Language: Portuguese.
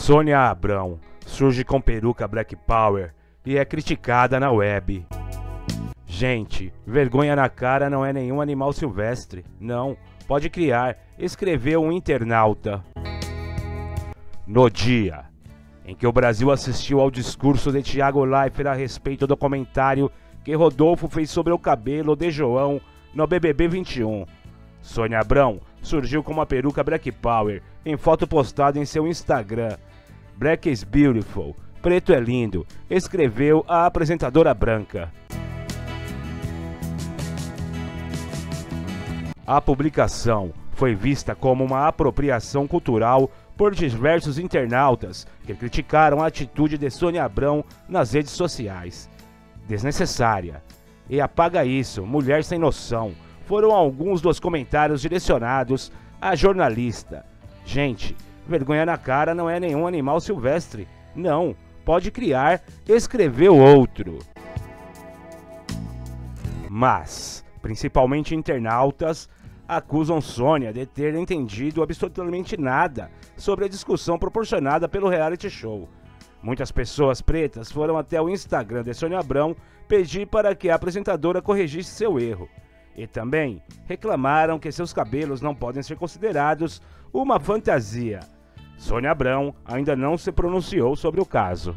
Sônia Abrão surge com peruca Black Power e é criticada na web. Gente, vergonha na cara não é nenhum animal silvestre. Não, pode criar, escreveu um internauta. No dia em que o Brasil assistiu ao discurso de Tiago Leifert a respeito do comentário que Rodolfo fez sobre o cabelo de João no BBB 21, Sônia Abrão surgiu com uma peruca Black Power em foto postada em seu Instagram. Black is beautiful, preto é lindo, escreveu a apresentadora branca. A publicação foi vista como uma apropriação cultural por diversos internautas que criticaram a atitude de Sônia Abrão nas redes sociais. Desnecessária. E apaga isso, mulher sem noção foram alguns dos comentários direcionados à jornalista. Gente, vergonha na cara não é nenhum animal silvestre. Não, pode criar, escreveu outro. Mas, principalmente internautas, acusam Sônia de ter entendido absolutamente nada sobre a discussão proporcionada pelo reality show. Muitas pessoas pretas foram até o Instagram de Sônia Abrão pedir para que a apresentadora corrigisse seu erro. E também reclamaram que seus cabelos não podem ser considerados uma fantasia. Sônia Abrão ainda não se pronunciou sobre o caso.